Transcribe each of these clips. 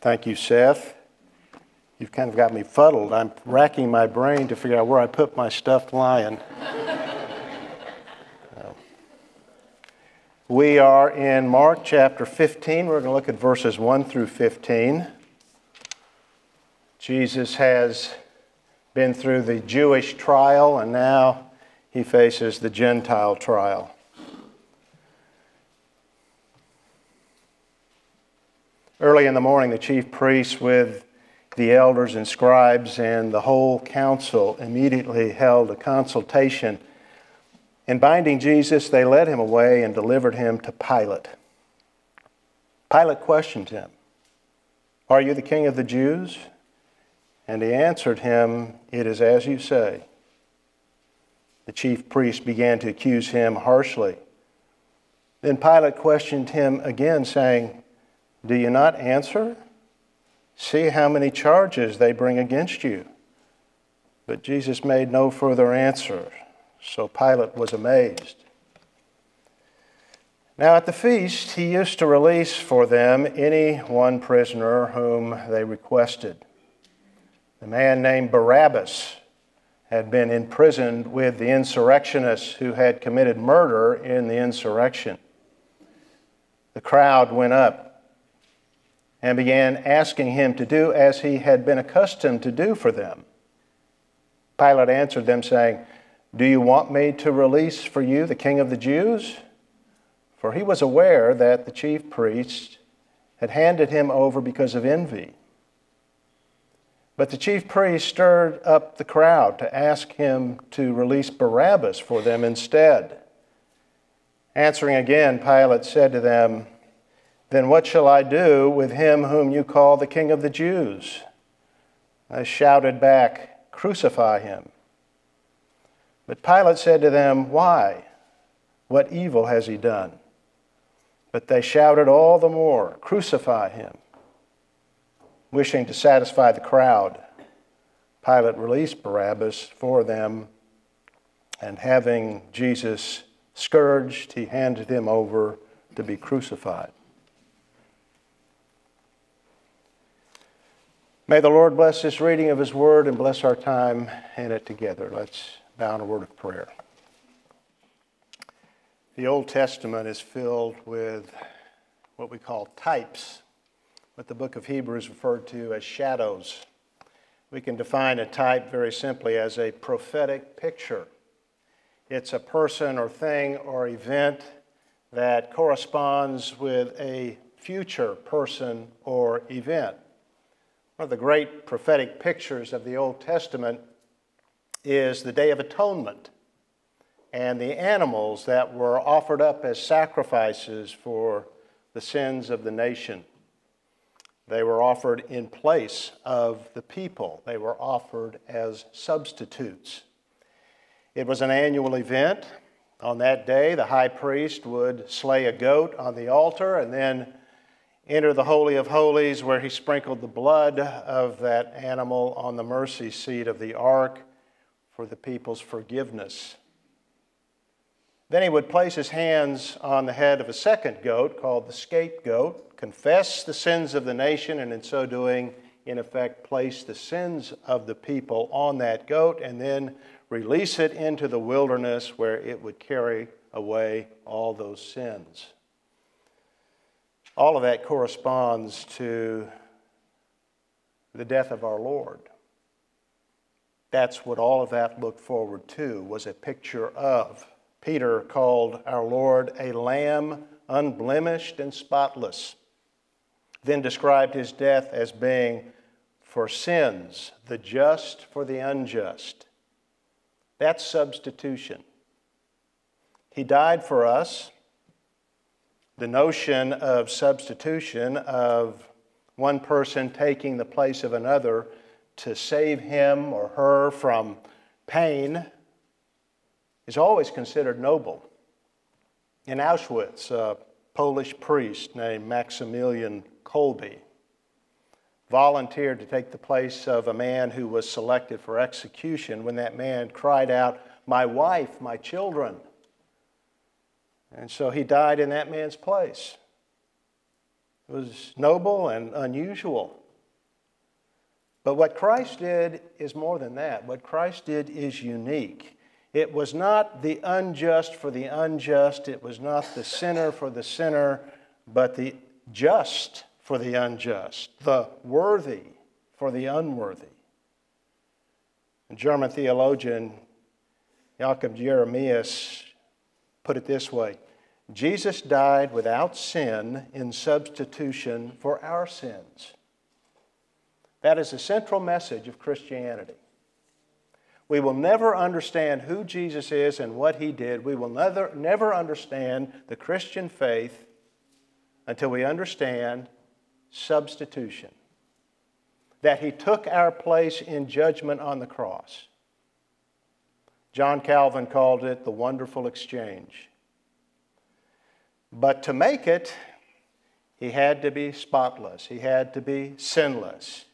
Thank you, Seth. You've kind of got me fuddled. I'm racking my brain to figure out where I put my stuffed lion. we are in Mark chapter 15. We're going to look at verses 1 through 15. Jesus has been through the Jewish trial, and now he faces the Gentile trial. Early in the morning, the chief priests, with the elders and scribes and the whole council, immediately held a consultation. In binding Jesus, they led him away and delivered him to Pilate. Pilate questioned him, Are you the king of the Jews? And he answered him, It is as you say. The chief priests began to accuse him harshly. Then Pilate questioned him again, saying, do you not answer? See how many charges they bring against you. But Jesus made no further answer, so Pilate was amazed. Now, at the feast, he used to release for them any one prisoner whom they requested. The man named Barabbas had been imprisoned with the insurrectionists who had committed murder in the insurrection. The crowd went up and began asking him to do as he had been accustomed to do for them. Pilate answered them, saying, Do you want me to release for you the king of the Jews? For he was aware that the chief priests had handed him over because of envy. But the chief priests stirred up the crowd to ask him to release Barabbas for them instead. Answering again, Pilate said to them, then what shall I do with him whom you call the King of the Jews? I shouted back, Crucify him. But Pilate said to them, Why? What evil has he done? But they shouted all the more, Crucify him. Wishing to satisfy the crowd, Pilate released Barabbas for them, and having Jesus scourged, he handed him over to be crucified. May the Lord bless this reading of His Word and bless our time in it together. Let's bow in a word of prayer. The Old Testament is filled with what we call types, what the book of Hebrews referred to as shadows. We can define a type very simply as a prophetic picture. It's a person or thing or event that corresponds with a future person or event. One of the great prophetic pictures of the Old Testament is the Day of Atonement and the animals that were offered up as sacrifices for the sins of the nation. They were offered in place of the people, they were offered as substitutes. It was an annual event. On that day, the high priest would slay a goat on the altar and then enter the Holy of Holies, where he sprinkled the blood of that animal on the mercy seat of the ark for the people's forgiveness. Then he would place his hands on the head of a second goat called the scapegoat, confess the sins of the nation, and in so doing, in effect, place the sins of the people on that goat, and then release it into the wilderness where it would carry away all those sins. All of that corresponds to the death of our Lord. That's what all of that looked forward to, was a picture of. Peter called our Lord a lamb unblemished and spotless, then described his death as being for sins, the just for the unjust. That's substitution. He died for us the notion of substitution, of one person taking the place of another to save him or her from pain, is always considered noble. In Auschwitz, a Polish priest named Maximilian Kolbe volunteered to take the place of a man who was selected for execution when that man cried out, My wife, my children. And so he died in that man's place. It was noble and unusual. But what Christ did is more than that. What Christ did is unique. It was not the unjust for the unjust, it was not the sinner for the sinner, but the just for the unjust, the worthy for the unworthy. A German theologian Jacob Jeremias put it this way Jesus died without sin in substitution for our sins. That is the central message of Christianity. We will never understand who Jesus is and what he did. We will never, never understand the Christian faith until we understand substitution. That he took our place in judgment on the cross. John Calvin called it the wonderful exchange. But to make it, he had to be spotless, he had to be sinless.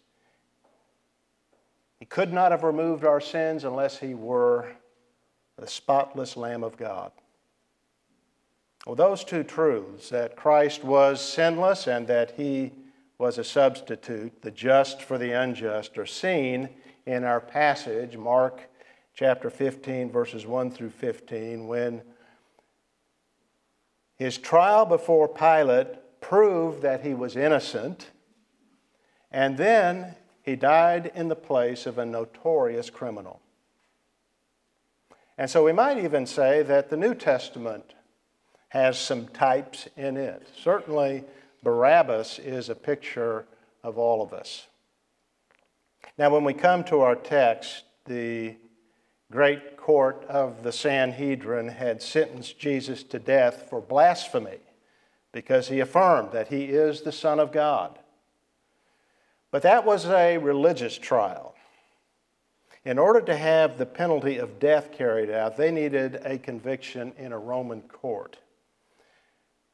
He could not have removed our sins unless he were the spotless Lamb of God. Well, those two truths, that Christ was sinless and that he was a substitute, the just for the unjust, are seen in our passage, Mark chapter 15, verses 1 through 15, when his trial before Pilate proved that he was innocent, and then he died in the place of a notorious criminal. And so we might even say that the New Testament has some types in it. Certainly, Barabbas is a picture of all of us. Now, when we come to our text, the great court of the Sanhedrin had sentenced Jesus to death for blasphemy because he affirmed that he is the Son of God. But that was a religious trial. In order to have the penalty of death carried out, they needed a conviction in a Roman court.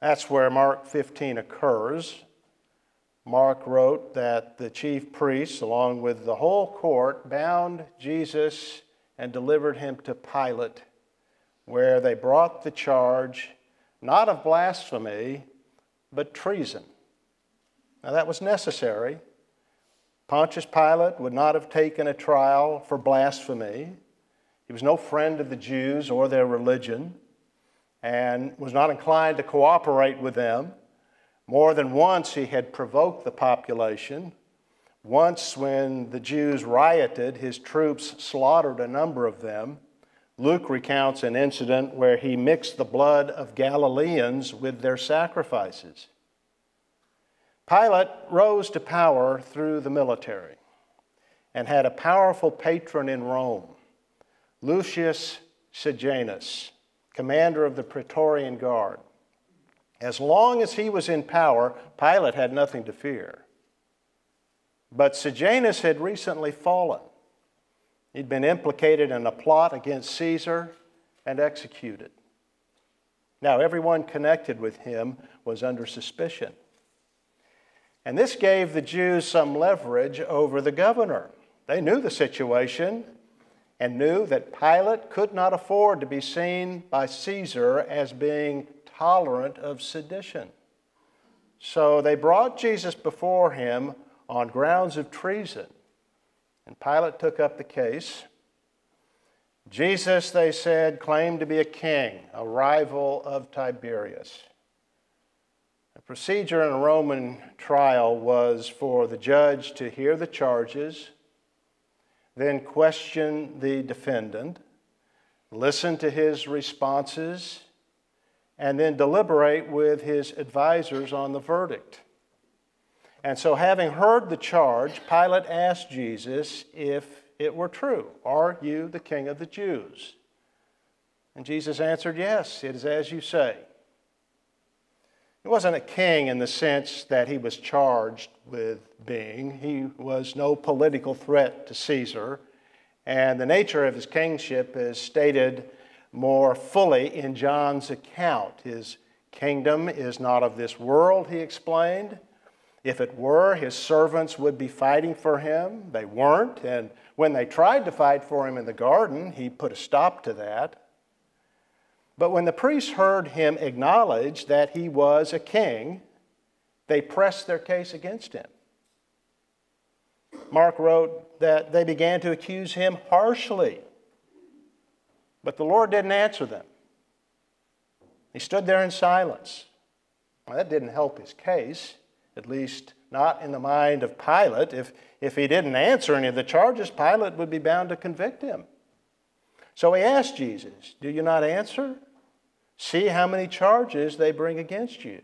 That's where Mark 15 occurs. Mark wrote that the chief priests, along with the whole court, bound Jesus and delivered him to Pilate, where they brought the charge not of blasphemy, but treason. Now, that was necessary Pontius Pilate would not have taken a trial for blasphemy. He was no friend of the Jews or their religion and was not inclined to cooperate with them. More than once, he had provoked the population. Once, when the Jews rioted, his troops slaughtered a number of them. Luke recounts an incident where he mixed the blood of Galileans with their sacrifices. Pilate rose to power through the military and had a powerful patron in Rome, Lucius Sejanus, commander of the Praetorian Guard. As long as he was in power, Pilate had nothing to fear. But Sejanus had recently fallen. He'd been implicated in a plot against Caesar and executed. Now, everyone connected with him was under suspicion. And this gave the Jews some leverage over the governor. They knew the situation and knew that Pilate could not afford to be seen by Caesar as being tolerant of sedition. So they brought Jesus before him on grounds of treason. And Pilate took up the case. Jesus, they said, claimed to be a king, a rival of Tiberius. The procedure in a Roman trial was for the judge to hear the charges, then question the defendant, listen to his responses, and then deliberate with his advisors on the verdict. And so, having heard the charge, Pilate asked Jesus if it were true Are you the king of the Jews? And Jesus answered, Yes, it is as you say. He wasn't a king in the sense that he was charged with being. He was no political threat to Caesar. And the nature of his kingship is stated more fully in John's account. His kingdom is not of this world, he explained. If it were, his servants would be fighting for him. They weren't. And when they tried to fight for him in the garden, he put a stop to that. But when the priests heard him acknowledge that he was a king, they pressed their case against him. Mark wrote that they began to accuse him harshly, but the Lord didn't answer them. He stood there in silence. Well, that didn't help his case, at least not in the mind of Pilate. If, if he didn't answer any of the charges, Pilate would be bound to convict him. So he asked Jesus, Do you not answer? See how many charges they bring against you.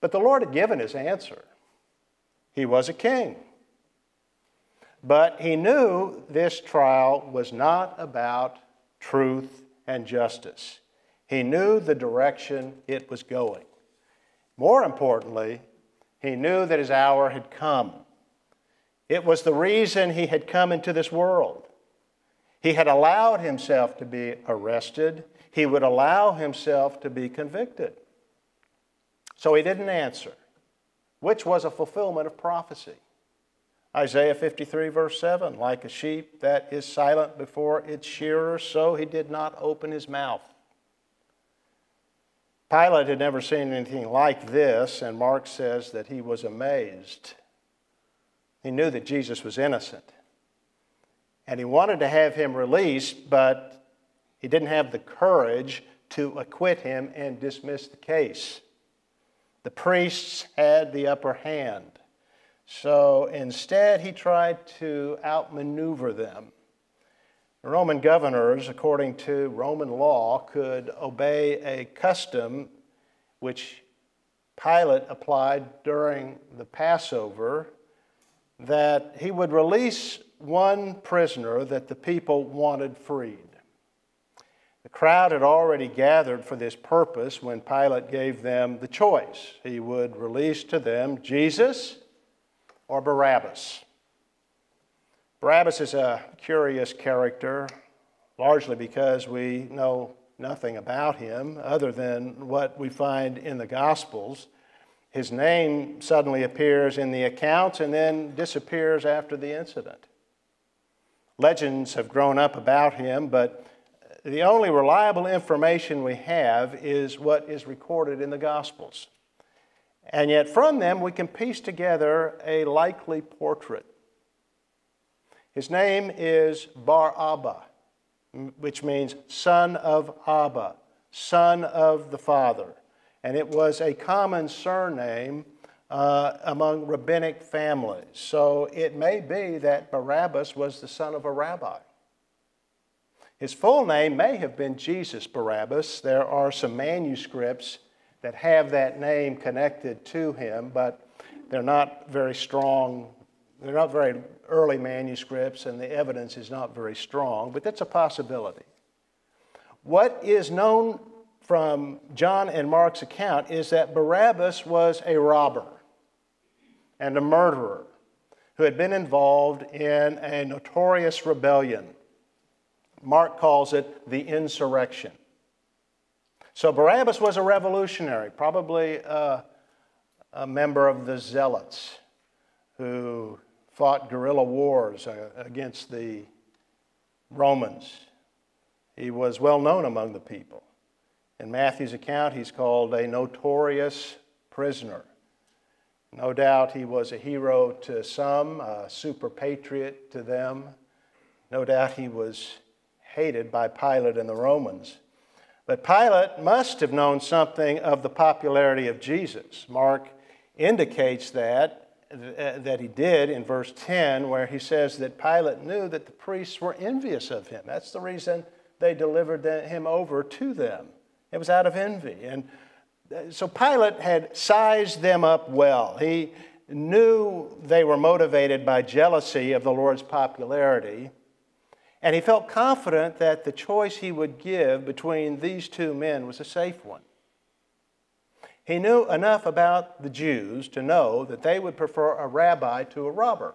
But the Lord had given his answer. He was a king. But he knew this trial was not about truth and justice. He knew the direction it was going. More importantly, he knew that his hour had come. It was the reason he had come into this world. He had allowed himself to be arrested, he would allow himself to be convicted. So he didn't answer, which was a fulfillment of prophecy. Isaiah 53, verse 7 Like a sheep that is silent before its shearer, so he did not open his mouth. Pilate had never seen anything like this, and Mark says that he was amazed. He knew that Jesus was innocent. And he wanted to have him released, but he didn't have the courage to acquit him and dismiss the case. The priests had the upper hand. So instead, he tried to outmaneuver them. Roman governors, according to Roman law, could obey a custom which Pilate applied during the Passover that he would release one prisoner that the people wanted freed. The crowd had already gathered for this purpose when Pilate gave them the choice. He would release to them Jesus or Barabbas. Barabbas is a curious character, largely because we know nothing about him other than what we find in the Gospels. His name suddenly appears in the accounts and then disappears after the incident. Legends have grown up about him, but the only reliable information we have is what is recorded in the Gospels. And yet, from them, we can piece together a likely portrait. His name is Bar Abba, which means son of Abba, son of the Father. And it was a common surname uh, among rabbinic families. So it may be that Barabbas was the son of a rabbi. His full name may have been Jesus Barabbas. There are some manuscripts that have that name connected to him, but they're not very strong. They're not very early manuscripts, and the evidence is not very strong, but that's a possibility. What is known from John and Mark's account is that Barabbas was a robber and a murderer who had been involved in a notorious rebellion. Mark calls it the insurrection. So Barabbas was a revolutionary, probably a, a member of the Zealots who fought guerrilla wars uh, against the Romans. He was well known among the people. In Matthew's account, he's called a notorious prisoner. No doubt he was a hero to some, a super patriot to them. No doubt he was hated by Pilate and the Romans. But Pilate must have known something of the popularity of Jesus. Mark indicates that that he did in verse 10, where he says that Pilate knew that the priests were envious of him. That's the reason they delivered him over to them. It was out of envy. And uh, so Pilate had sized them up well. He knew they were motivated by jealousy of the Lord's popularity. And he felt confident that the choice he would give between these two men was a safe one. He knew enough about the Jews to know that they would prefer a rabbi to a robber.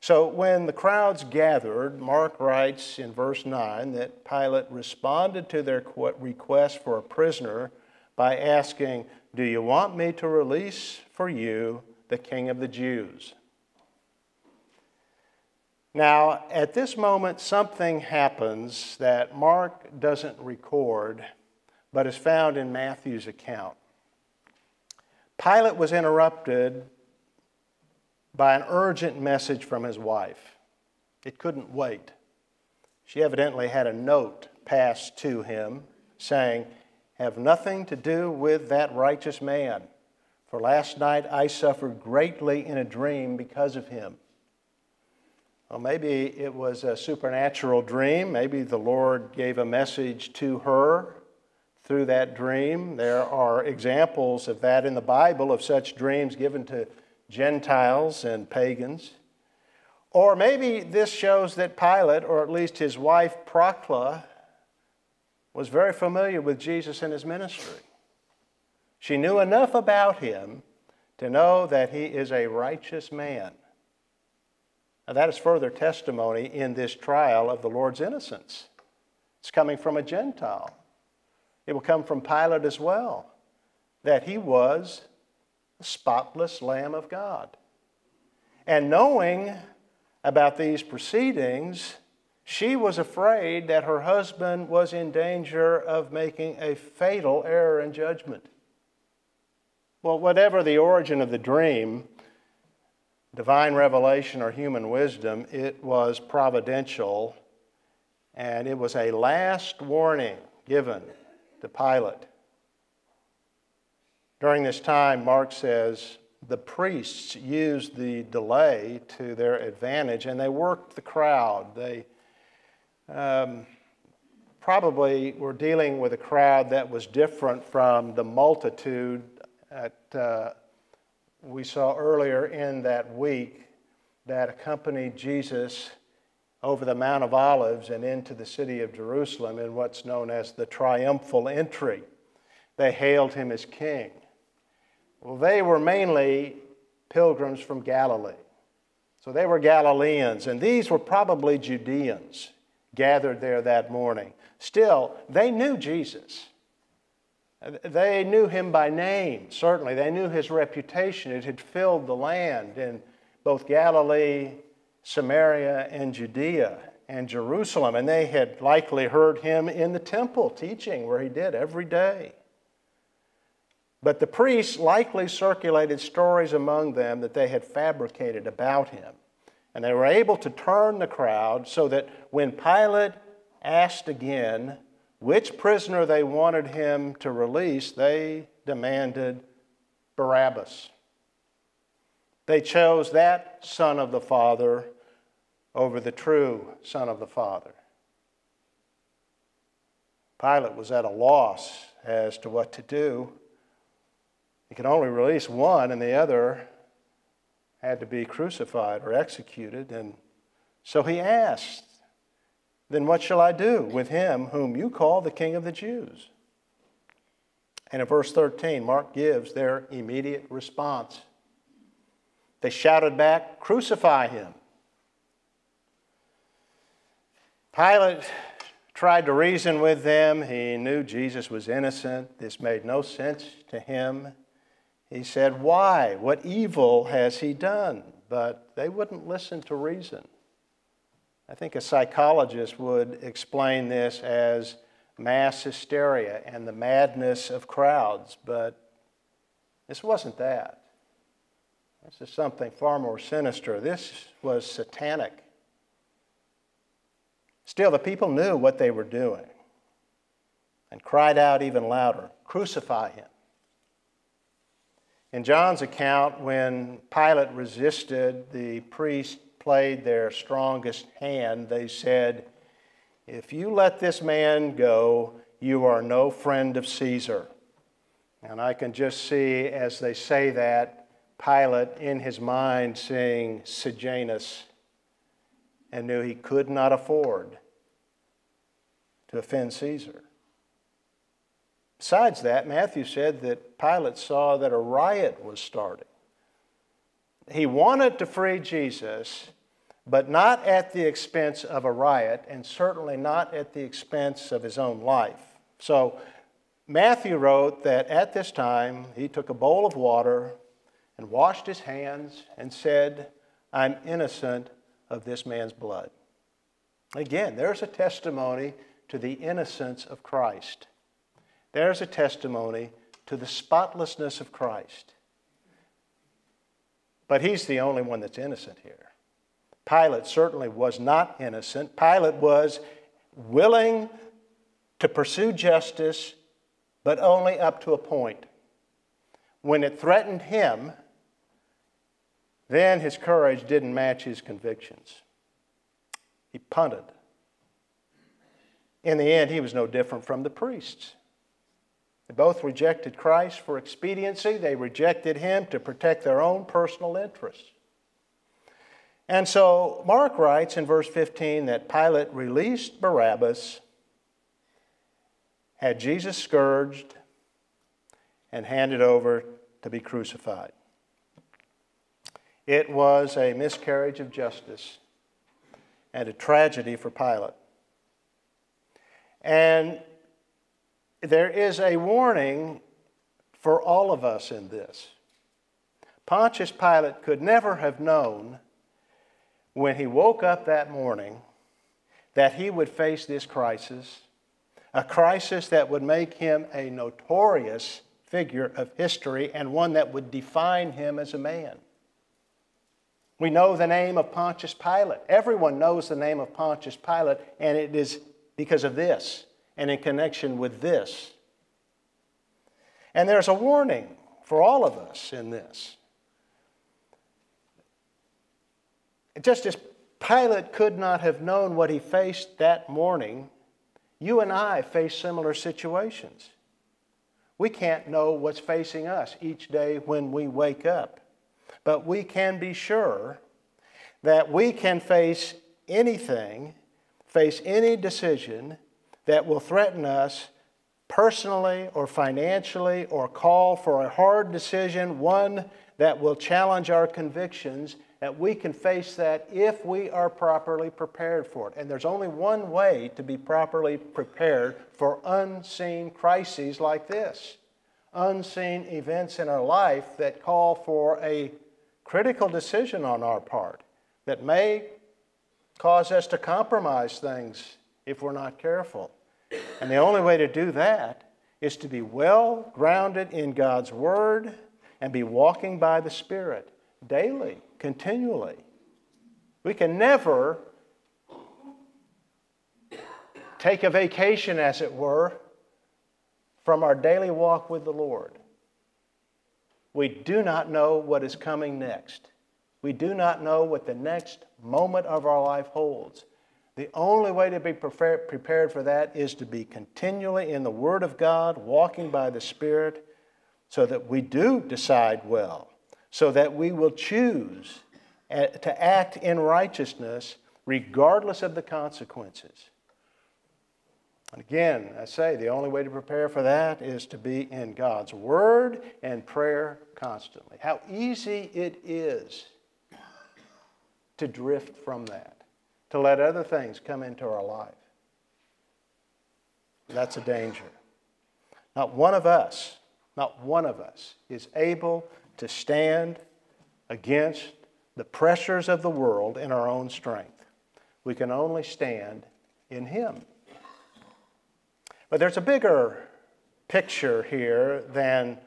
So when the crowds gathered, Mark writes in verse 9 that Pilate responded to their request for a prisoner by asking, Do you want me to release for you the king of the Jews? Now, at this moment, something happens that Mark doesn't record but is found in Matthew's account. Pilate was interrupted by an urgent message from his wife. It couldn't wait. She evidently had a note passed to him saying, Have nothing to do with that righteous man, for last night I suffered greatly in a dream because of him. Well, maybe it was a supernatural dream. Maybe the Lord gave a message to her through that dream. There are examples of that in the Bible, of such dreams given to Gentiles and pagans. Or maybe this shows that Pilate, or at least his wife Procla, was very familiar with Jesus and his ministry. She knew enough about him to know that he is a righteous man. Now, that is further testimony in this trial of the Lord's innocence. It's coming from a Gentile. It will come from Pilate as well, that he was the spotless Lamb of God. And knowing about these proceedings, she was afraid that her husband was in danger of making a fatal error in judgment. Well, whatever the origin of the dream, divine revelation or human wisdom, it was providential and it was a last warning given to Pilate. During this time, Mark says, the priests used the delay to their advantage and they worked the crowd. They um, probably were dealing with a crowd that was different from the multitude that uh, we saw earlier in that week that accompanied Jesus over the Mount of Olives and into the city of Jerusalem in what's known as the triumphal entry. They hailed him as king. Well, they were mainly pilgrims from Galilee. So they were Galileans, and these were probably Judeans gathered there that morning. Still, they knew Jesus. They knew him by name, certainly. They knew his reputation. It had filled the land in both Galilee, Samaria, and Judea and Jerusalem. And they had likely heard him in the temple teaching, where he did every day. But the priests likely circulated stories among them that they had fabricated about him. And they were able to turn the crowd so that when Pilate asked again which prisoner they wanted him to release, they demanded Barabbas. They chose that son of the Father over the true son of the Father. Pilate was at a loss as to what to do. He could only release one, and the other had to be crucified or executed. And so he asked, Then what shall I do with him whom you call the King of the Jews? And in verse 13, Mark gives their immediate response. They shouted back, Crucify him. Pilate tried to reason with them. He knew Jesus was innocent. This made no sense to him. He said, Why? What evil has he done? But they wouldn't listen to reason. I think a psychologist would explain this as mass hysteria and the madness of crowds, but this wasn't that. This is something far more sinister. This was satanic. Still, the people knew what they were doing and cried out even louder Crucify him. In John's account, when Pilate resisted, the priests played their strongest hand. They said, If you let this man go, you are no friend of Caesar. And I can just see as they say that, Pilate in his mind seeing Sejanus and knew he could not afford to offend Caesar. Besides that, Matthew said that Pilate saw that a riot was starting. He wanted to free Jesus, but not at the expense of a riot, and certainly not at the expense of his own life. So Matthew wrote that at this time he took a bowl of water and washed his hands and said, I'm innocent of this man's blood. Again, there's a testimony to the innocence of Christ. There's a testimony to the spotlessness of Christ. But he's the only one that's innocent here. Pilate certainly was not innocent. Pilate was willing to pursue justice, but only up to a point. When it threatened him, then his courage didn't match his convictions. He punted. In the end, he was no different from the priests. They both rejected Christ for expediency, they rejected him to protect their own personal interests. And so Mark writes in verse 15 that Pilate released Barabbas, had Jesus scourged, and handed over to be crucified. It was a miscarriage of justice and a tragedy for Pilate. And there is a warning for all of us in this. Pontius Pilate could never have known when he woke up that morning that he would face this crisis, a crisis that would make him a notorious figure of history and one that would define him as a man. We know the name of Pontius Pilate. Everyone knows the name of Pontius Pilate, and it is because of this and in connection with this. And there's a warning for all of us in this. Just as Pilate could not have known what he faced that morning, you and I face similar situations. We can't know what's facing us each day when we wake up, but we can be sure that we can face anything, face any decision that will threaten us personally or financially or call for a hard decision, one that will challenge our convictions that we can face that if we are properly prepared for it. And there's only one way to be properly prepared for unseen crises like this unseen events in our life that call for a critical decision on our part that may cause us to compromise things if we're not careful. And the only way to do that is to be well grounded in God's Word and be walking by the Spirit daily continually. We can never take a vacation, as it were, from our daily walk with the Lord. We do not know what is coming next. We do not know what the next moment of our life holds. The only way to be prepared for that is to be continually in the Word of God, walking by the Spirit, so that we do decide well so that we will choose eh, to act in righteousness regardless of the consequences. And again, I say the only way to prepare for that is to be in God's Word and prayer constantly. How easy it is to drift from that, to let other things come into our life. That's a danger. Not one of us, not one of us is able to stand against the pressures of the world in our own strength. We can only stand in Him. But there's a bigger picture here than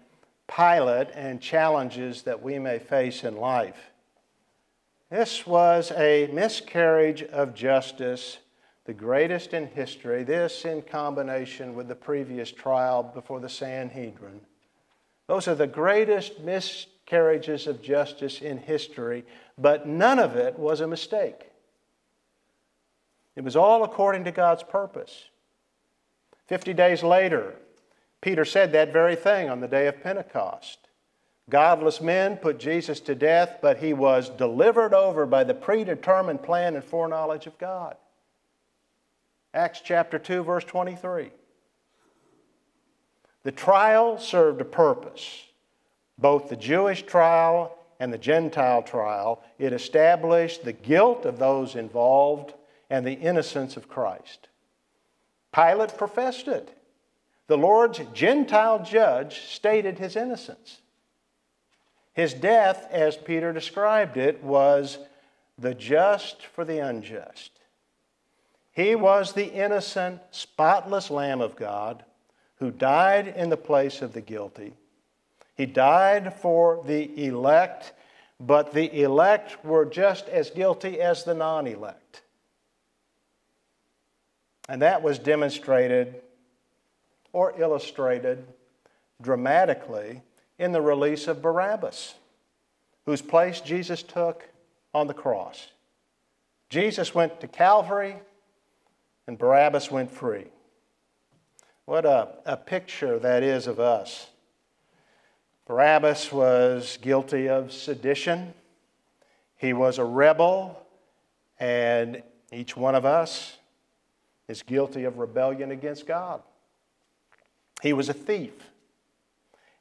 Pilate and challenges that we may face in life. This was a miscarriage of justice, the greatest in history, this in combination with the previous trial before the Sanhedrin. Those are the greatest miscarriages of justice in history, but none of it was a mistake. It was all according to God's purpose. Fifty days later, Peter said that very thing on the day of Pentecost. Godless men put Jesus to death, but he was delivered over by the predetermined plan and foreknowledge of God. Acts chapter 2, verse 23. The trial served a purpose, both the Jewish trial and the Gentile trial. It established the guilt of those involved and the innocence of Christ. Pilate professed it. The Lord's Gentile judge stated his innocence. His death, as Peter described it, was the just for the unjust. He was the innocent, spotless Lamb of God who died in the place of the guilty. He died for the elect but the elect were just as guilty as the non elect. And that was demonstrated or illustrated dramatically in the release of Barabbas, whose place Jesus took on the cross. Jesus went to Calvary, and Barabbas went free. What a, a picture that is of us. Barabbas was guilty of sedition. He was a rebel, and each one of us is guilty of rebellion against God. He was a thief,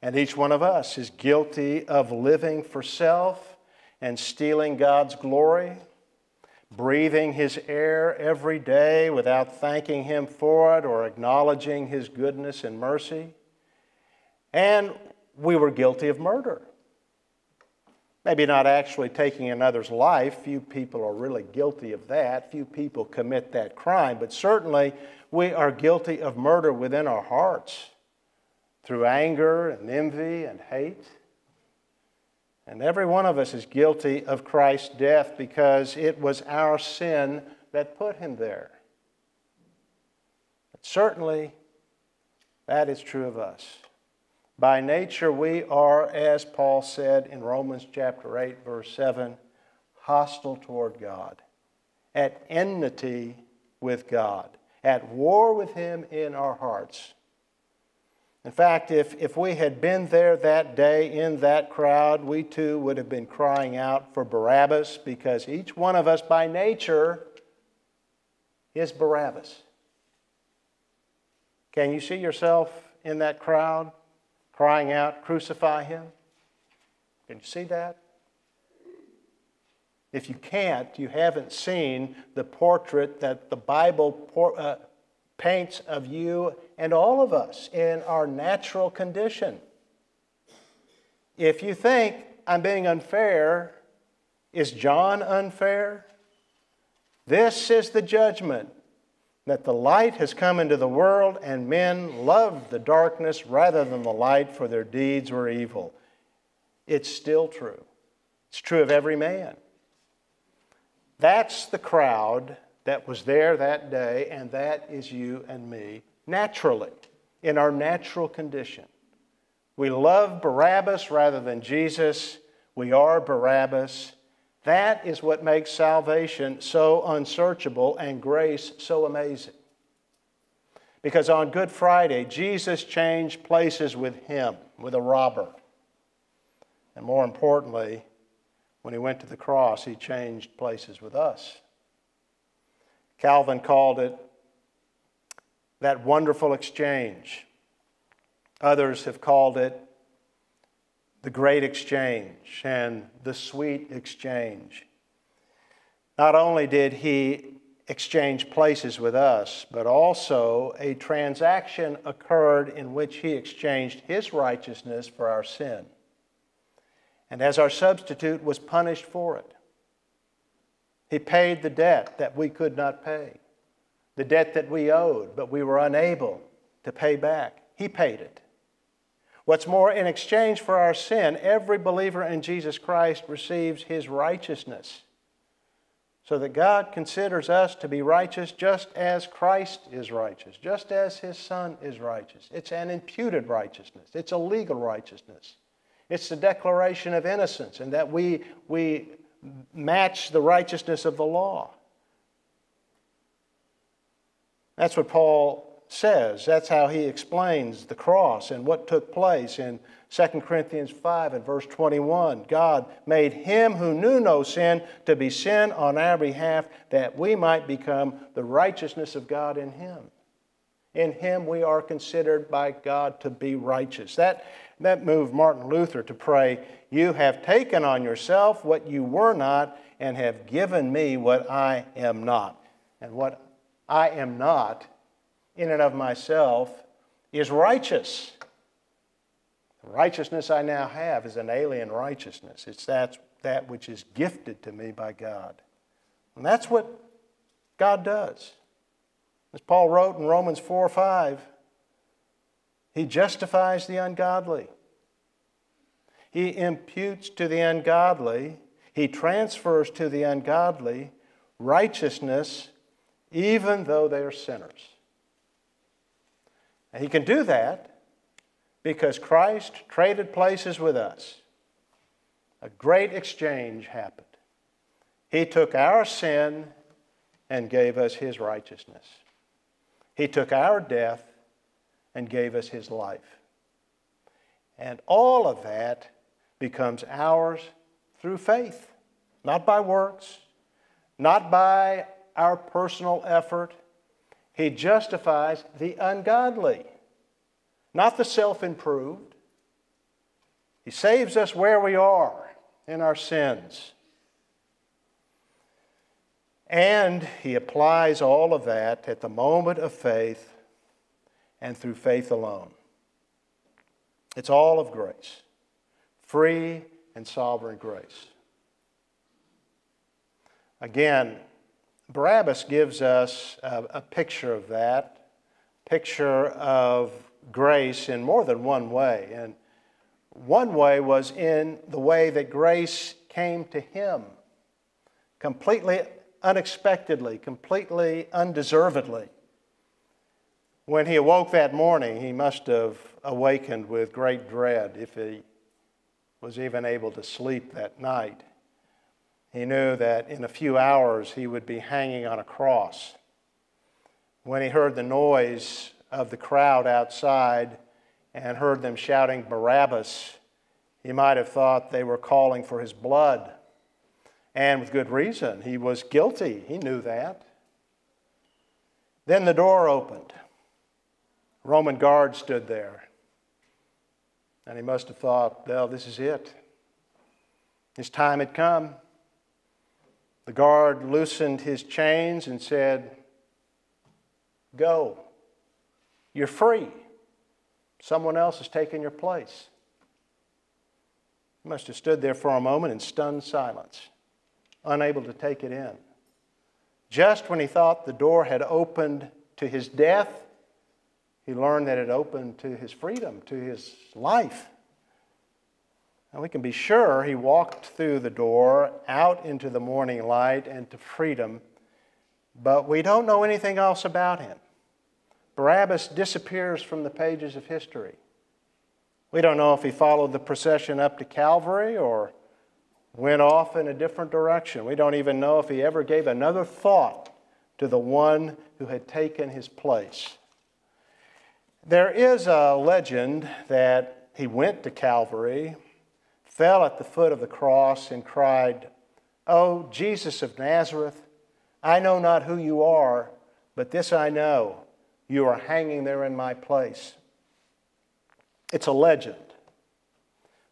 and each one of us is guilty of living for self and stealing God's glory, breathing His air every day without thanking Him for it or acknowledging His goodness and mercy. And we were guilty of murder. Maybe not actually taking another's life. Few people are really guilty of that. Few people commit that crime. But certainly, we are guilty of murder within our hearts through anger and envy and hate. And every one of us is guilty of Christ's death because it was our sin that put him there. But certainly, that is true of us. By nature, we are, as Paul said in Romans chapter 8, verse 7, hostile toward God, at enmity with God, at war with Him in our hearts. In fact, if, if we had been there that day in that crowd, we too would have been crying out for Barabbas because each one of us by nature is Barabbas. Can you see yourself in that crowd? Crying out, Crucify him? Can you see that? If you can't, you haven't seen the portrait that the Bible uh, paints of you and all of us in our natural condition. If you think I'm being unfair, is John unfair? This is the judgment that the light has come into the world, and men loved the darkness rather than the light, for their deeds were evil. It's still true. It's true of every man. That's the crowd that was there that day, and that is you and me naturally, in our natural condition. We love Barabbas rather than Jesus. We are Barabbas. That is what makes salvation so unsearchable and grace so amazing. Because on Good Friday, Jesus changed places with him, with a robber. And more importantly, when he went to the cross, he changed places with us. Calvin called it that wonderful exchange. Others have called it the great exchange and the sweet exchange. Not only did he exchange places with us, but also a transaction occurred in which he exchanged his righteousness for our sin. And as our substitute was punished for it, he paid the debt that we could not pay, the debt that we owed, but we were unable to pay back. He paid it. What's more, in exchange for our sin, every believer in Jesus Christ receives his righteousness. So that God considers us to be righteous just as Christ is righteous, just as his Son is righteous. It's an imputed righteousness, it's a legal righteousness. It's the declaration of innocence, and that we, we match the righteousness of the law. That's what Paul says. That's how he explains the cross and what took place in 2 Corinthians 5 and verse 21. God made him who knew no sin to be sin on our behalf that we might become the righteousness of God in him. In him we are considered by God to be righteous. That, that moved Martin Luther to pray, You have taken on yourself what you were not and have given me what I am not. And what I am not in and of myself is righteous. The righteousness I now have is an alien righteousness. It's that, that which is gifted to me by God. And that's what God does. As Paul wrote in Romans 4 5, He justifies the ungodly. He imputes to the ungodly, he transfers to the ungodly righteousness even though they are sinners. And he can do that because Christ traded places with us. A great exchange happened. He took our sin and gave us his righteousness. He took our death and gave us his life. And all of that becomes ours through faith, not by works, not by our personal effort. He justifies the ungodly, not the self improved. He saves us where we are in our sins. And he applies all of that at the moment of faith and through faith alone. It's all of grace, free and sovereign grace. Again, Barabbas gives us a, a, picture of that, picture of grace in more than one way. And one way was in the way that grace came to him, completely unexpectedly, completely undeservedly. When he awoke that morning, he must have awakened with great dread if he was even able to sleep that night. He knew that in a few hours he would be hanging on a cross. When he heard the noise of the crowd outside and heard them shouting Barabbas, he might have thought they were calling for his blood. And with good reason. He was guilty. He knew that. Then the door opened. Roman guard stood there. And he must have thought, well, this is it. His time had come. The guard loosened his chains and said, Go. You're free. Someone else has taken your place. He must have stood there for a moment in stunned silence unable to take it in. Just when he thought the door had opened to his death, he learned that it opened to his freedom, to his life. And we can be sure he walked through the door out into the morning light and to freedom, but we don't know anything else about him. Barabbas disappears from the pages of history. We don't know if he followed the procession up to Calvary or went off in a different direction. We don't even know if he ever gave another thought to the one who had taken his place. There is a legend that he went to Calvary, fell at the foot of the cross, and cried, Oh, Jesus of Nazareth, I know not who you are, but this I know you are hanging there in my place. It's a legend,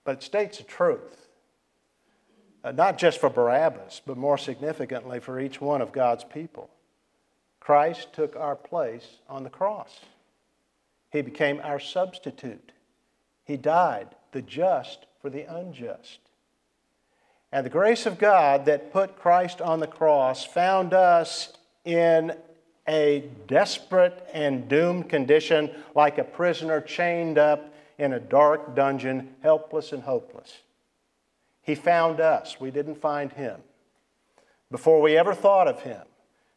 but it states a truth uh, not just for Barabbas, but more significantly for each one of God's people. Christ took our place on the cross. He became our substitute. He died, the just for the unjust. And the grace of God that put Christ on the cross found us in a desperate and doomed condition, like a prisoner chained up in a dark dungeon, helpless and hopeless. He found us. We didn't find him. Before we ever thought of him,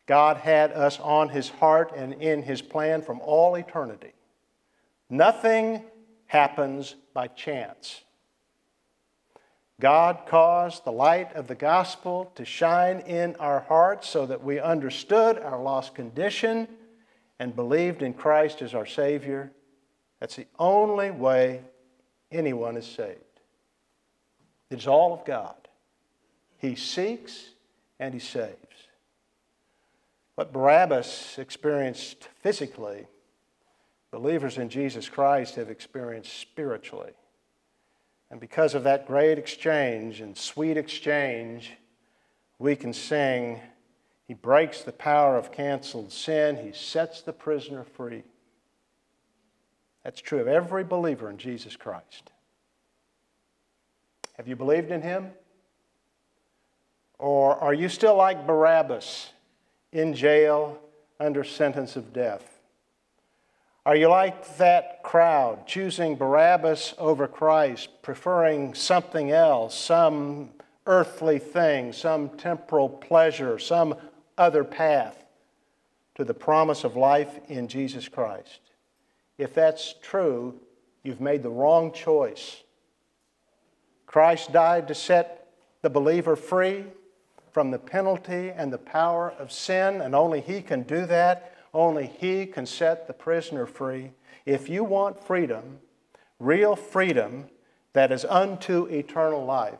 God had us on his heart and in his plan from all eternity. Nothing happens by chance. God caused the light of the gospel to shine in our hearts so that we understood our lost condition and believed in Christ as our Savior. That's the only way anyone is saved. It is all of God. He seeks and he saves. What Barabbas experienced physically, believers in Jesus Christ have experienced spiritually. And because of that great exchange and sweet exchange, we can sing, He breaks the power of canceled sin, He sets the prisoner free. That's true of every believer in Jesus Christ. Have you believed in him? Or are you still like Barabbas in jail under sentence of death? Are you like that crowd, choosing Barabbas over Christ, preferring something else, some earthly thing, some temporal pleasure, some other path to the promise of life in Jesus Christ? If that's true, you've made the wrong choice. Christ died to set the believer free from the penalty and the power of sin, and only He can do that. Only He can set the prisoner free. If you want freedom, real freedom that is unto eternal life,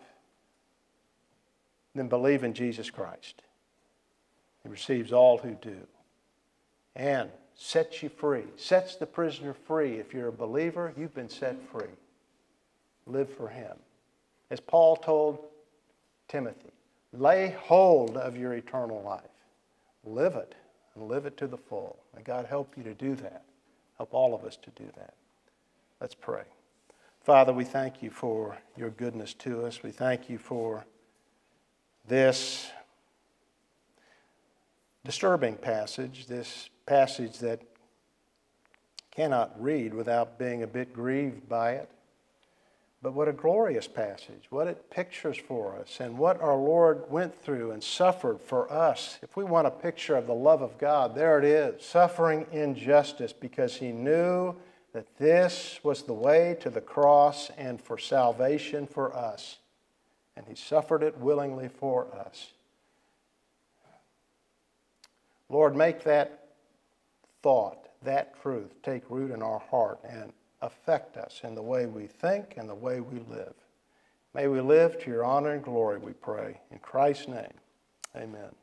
then believe in Jesus Christ. He receives all who do. And sets you free, sets the prisoner free. If you're a believer, you've been set free. Live for Him. As Paul told Timothy, lay hold of your eternal life. Live it and live it to the full. May God help you to do that. Help all of us to do that. Let's pray. Father, we thank you for your goodness to us. We thank you for this disturbing passage, this passage that cannot read without being a bit grieved by it. But what a glorious passage, what it pictures for us, and what our Lord went through and suffered for us. If we want a picture of the love of God, there it is suffering injustice because He knew that this was the way to the cross and for salvation for us. And He suffered it willingly for us. Lord, make that thought, that truth, take root in our heart and affect us in the way we think and the way we live. May we live to your honor and glory, we pray. In Christ's name, amen.